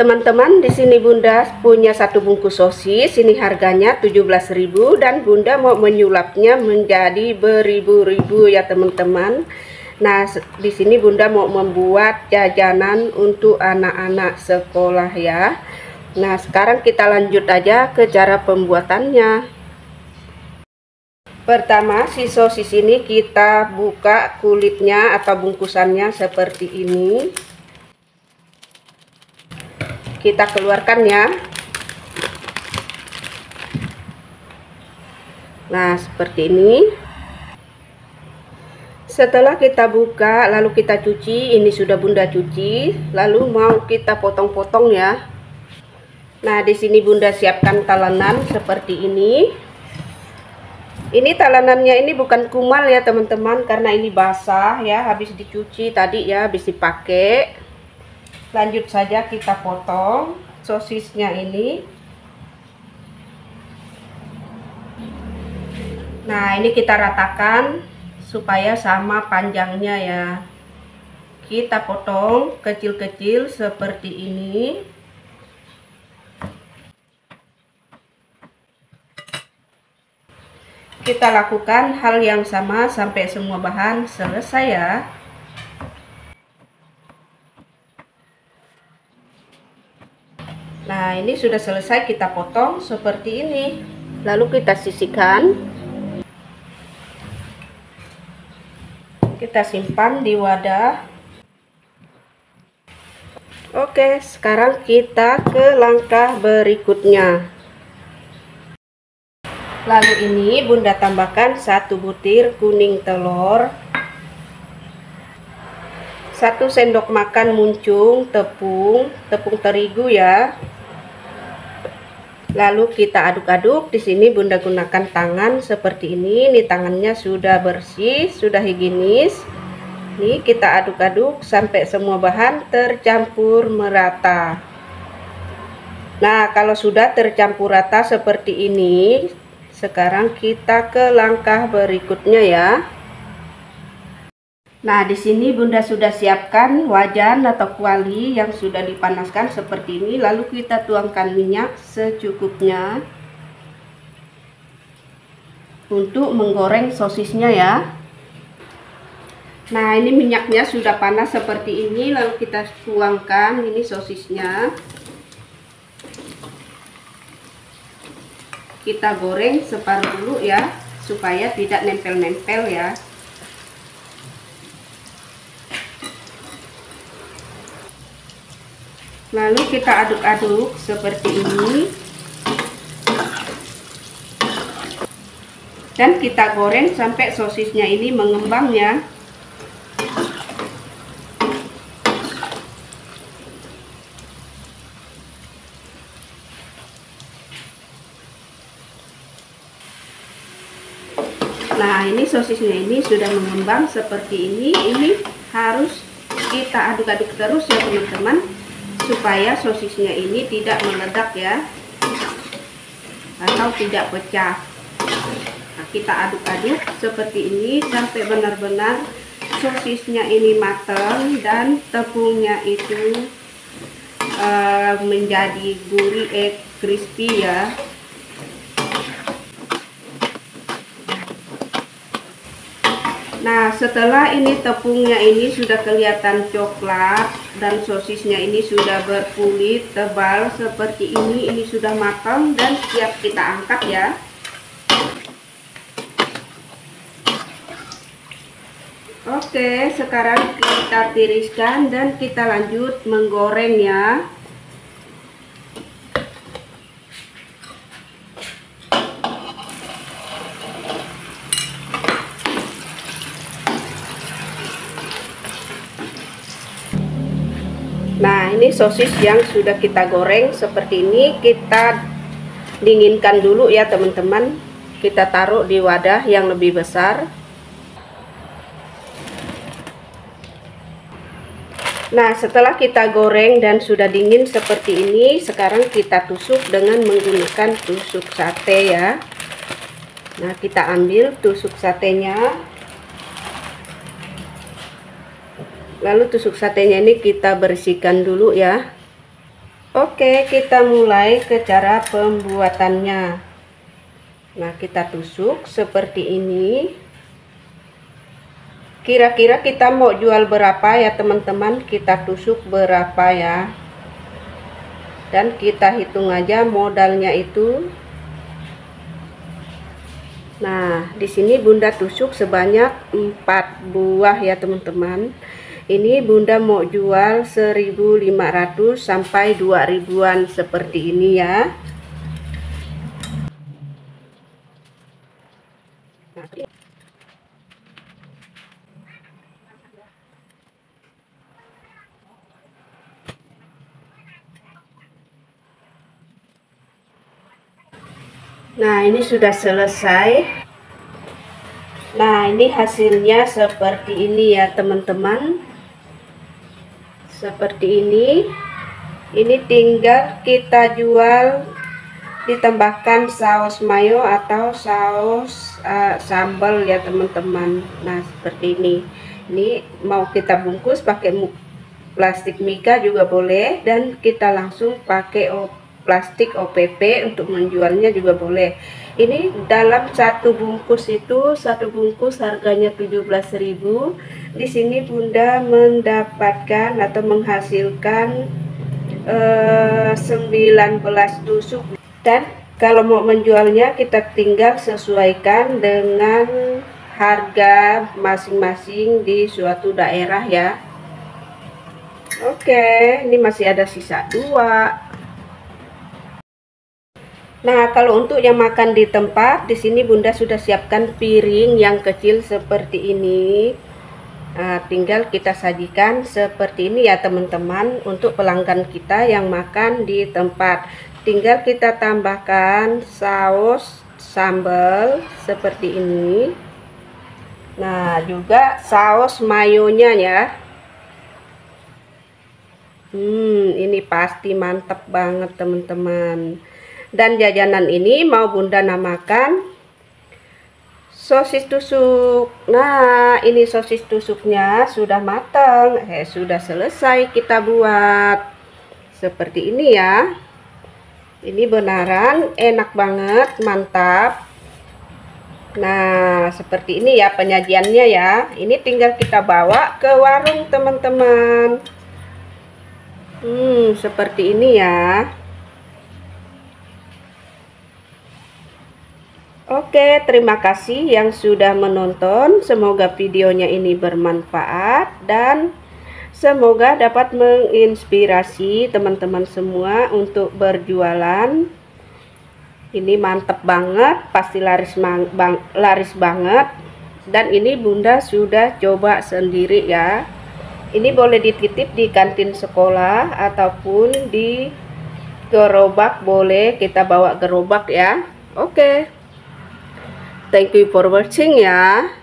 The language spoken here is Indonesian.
Teman-teman, di sini Bunda punya satu bungkus sosis. Ini harganya 17.000 dan Bunda mau menyulapnya menjadi beribu-ribu ya, teman-teman. Nah, di sini Bunda mau membuat jajanan untuk anak-anak sekolah ya. Nah, sekarang kita lanjut aja ke cara pembuatannya. Pertama, si sosis ini kita buka kulitnya atau bungkusannya seperti ini kita keluarkan ya. Nah seperti ini. Setelah kita buka lalu kita cuci. Ini sudah bunda cuci. Lalu mau kita potong-potong ya. Nah di sini bunda siapkan talenan seperti ini. Ini talenannya ini bukan kumal ya teman-teman karena ini basah ya habis dicuci tadi ya habis dipakai lanjut saja kita potong sosisnya ini. Nah ini kita ratakan supaya sama panjangnya ya. Kita potong kecil-kecil seperti ini. Kita lakukan hal yang sama sampai semua bahan selesai ya Nah ini sudah selesai kita potong seperti ini. Lalu kita sisihkan. Kita simpan di wadah. Oke sekarang kita ke langkah berikutnya. Lalu ini bunda tambahkan satu butir kuning telur. Satu sendok makan muncung tepung tepung terigu ya lalu kita aduk-aduk. Di sini bunda gunakan tangan seperti ini. Ini tangannya sudah bersih sudah higienis. Ini kita aduk-aduk sampai semua bahan tercampur merata. Nah kalau sudah tercampur rata seperti ini sekarang kita ke langkah berikutnya ya Nah, di sini Bunda sudah siapkan wajan atau kuali yang sudah dipanaskan seperti ini. Lalu kita tuangkan minyak secukupnya untuk menggoreng sosisnya ya. Nah, ini minyaknya sudah panas seperti ini. Lalu kita tuangkan ini sosisnya. Kita goreng separuh dulu ya, supaya tidak nempel-nempel ya. Lalu kita aduk-aduk seperti ini. Dan kita goreng sampai sosisnya ini mengembang ya. Nah ini sosisnya ini sudah mengembang seperti ini. Ini harus kita aduk-aduk terus ya teman-teman supaya sosisnya ini tidak meledak ya. Atau tidak pecah. Nah, kita aduk-aduk seperti ini sampai benar-benar sosisnya ini matang dan tepungnya itu uh, menjadi gurih eh crispy ya Nah setelah ini tepungnya ini sudah kelihatan coklat dan sosisnya ini sudah berkulit tebal seperti ini ini sudah matang dan siap kita angkat ya. Oke sekarang kita tiriskan dan kita lanjut menggoreng ya Nah sosis yang sudah kita goreng seperti ini kita dinginkan dulu ya teman-teman. Kita taruh di wadah yang lebih besar. Nah setelah kita goreng dan sudah dingin seperti ini sekarang kita tusuk dengan menggunakan tusuk sate ya. Nah kita ambil tusuk satenya lalu tusuk satenya ini kita bersihkan dulu ya Oke, kita mulai ke cara pembuatannya. Nah, kita tusuk seperti ini. Kira-kira kita mau jual berapa ya, teman-teman? Kita tusuk berapa ya? Dan kita hitung aja modalnya itu. Nah, di sini Bunda tusuk sebanyak 4 buah ya, teman-teman ini bunda mau jual 1500 sampai 2000an seperti ini ya. Nah ini sudah selesai. Nah ini hasilnya seperti ini ya teman-teman seperti ini. Ini tinggal kita jual ditambahkan saus mayo atau saus uh, sambal ya teman-teman. Nah seperti ini. Ini mau kita bungkus pakai plastik mika juga boleh dan kita langsung pakai plastik OPP untuk menjualnya juga boleh ini dalam satu bungkus itu satu bungkus harganya 17.000 di sini bunda mendapatkan atau menghasilkan eh, 19 tusuk. Dan kalau mau menjualnya kita tinggal sesuaikan dengan harga masing-masing di suatu daerah ya. Oke ini masih ada sisa dua Nah, kalau untuk yang makan di tempat, di sini Bunda sudah siapkan piring yang kecil seperti ini. Nah, tinggal kita sajikan seperti ini ya teman-teman untuk pelanggan kita yang makan di tempat. Tinggal kita tambahkan saus sambal seperti ini. Nah, juga saus mayonya ya. Hmm, ini pasti mantap banget teman-teman dan jajanan ini mau bunda namakan sosis tusuk. Nah ini sosis tusuknya sudah matang. Eh sudah selesai kita buat. Seperti ini ya. Ini benaran enak banget mantap. Nah seperti ini ya penyajiannya ya. Ini tinggal kita bawa ke warung teman-teman. Hmm seperti ini ya Oke, terima kasih yang sudah menonton. Semoga videonya ini bermanfaat dan semoga dapat menginspirasi teman-teman semua untuk berjualan. Ini mantep banget, pasti laris bang, laris banget. Dan ini Bunda sudah coba sendiri ya. Ini boleh dititip di kantin sekolah ataupun di gerobak boleh kita bawa gerobak ya. Oke. Thank you for watching ya.